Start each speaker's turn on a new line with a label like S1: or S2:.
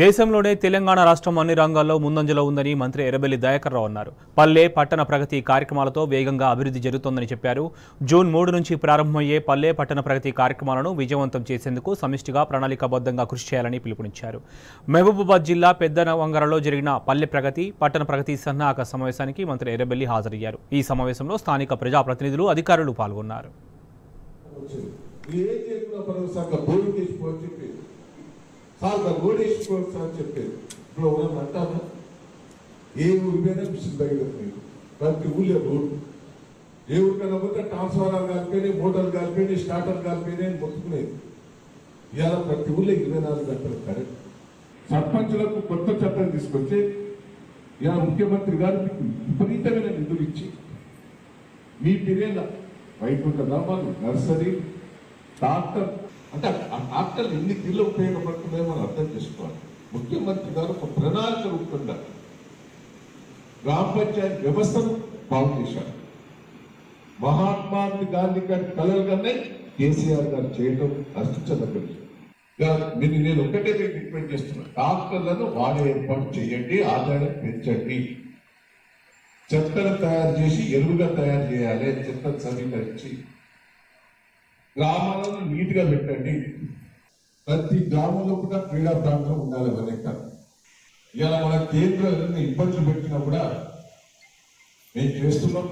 S1: దేశంలోనే తెలంగాణ రాష్ట్రం అన్ని రంగాల్లో ముందంజలో ఉందని మంత్రి ఎర్రబెల్లి దయాకర్ అన్నారు. పల్లె పట్టణ ప్రగతి కార్యక్రమాలతో వేగంగా అభివృద్ధి జరుగుతోందని చెప్పారు. జూన్ మూడు నుంచి ప్రారంభమయ్యే పల్లె పట్టణ ప్రగతి కార్యక్రమాలను విజయవంతం చేసేందుకు సమిష్టిగా ప్రణాళికాబద్ధంగా కృషి చేయాలని పిలుపునిచ్చారు. మహబూబాబాద్ జిల్లా పెద్దనవంగరలో జరిగిన పల్లె ప్రగతి పట్టణ ప్రగతి సన్నాహక సమావేశానికి మంత్రి ఎర్రబెల్లి హాజరయ్యారు. ఈ సమావేశంలో స్థానిక ప్రజాప్రతినిధులు అధికారులు పాల్గొన్నారు.
S2: వచ్చింది ఏం చెప్పినా సార్ బోర్డు చెప్పేది సార్ బోర్డు ఇప్పుడు ఎవరన్నా అంటారా? ఏ ఊరికైనా మిషన్ తగిలింది ప్రతి ఊళ్ళో రోడ్డు. ఏ ఊరికైనా పోతే ట్రాన్స్ఫార్మర్ కాలిపోయినాయి మోటార్ కాలిపోయినాయి స్టార్టర్ కాలిపోయినాయి అని మొత్తుకునేది. ఇవాళ ప్రతి ఊళ్ళో ఇరవై నాలుగు గంటలు కరెంట్. సర్పంచులకు కొత్త చట్టం తీసుకొచ్చి ఇలా ముఖ్యమంత్రి గారు మీకు విపరీతమైన నిధులు ఇచ్చి మీ పిల్లల వైకుంఠ ధామాలు నర్సరీ డాక్టర్ అంటే ఆ డాక్టర్ ఎన్ని తీర్లు ఉపయోగపడుతున్నాయో మనం అర్థం చేసుకోవాలి. ముఖ్యమంత్రి గారు ఒక ప్రణాళిక రూపంగా గ్రామ పంచాయతీ వ్యవస్థను బాగు చేశారు. మహాత్మా గాంధీ గారి కలలు కన్నా కేసీఆర్ గారు చేయడం హర్షించదగ్గది నేను నేను ఒకటే నేను రిక్వెస్ట్ చేస్తున్నా. డాక్టర్లను వాడే ఏర్పాటు చేయండి ఆదాయం పెంచండి. చెత్తను తయారు చేసి ఎరువుగా తయారు చేయాలి చెత్తను సమీకరించి గ్రామాలను నీట్గా పెట్టండి. ప్రతి గ్రామంలో కూడా క్రీడా ప్రాంతం ఉండాలి అనేక ఇలా మన కేంద్రం ఇబ్బందులు పెట్టినా కూడా మేము చేస్తున్నాం.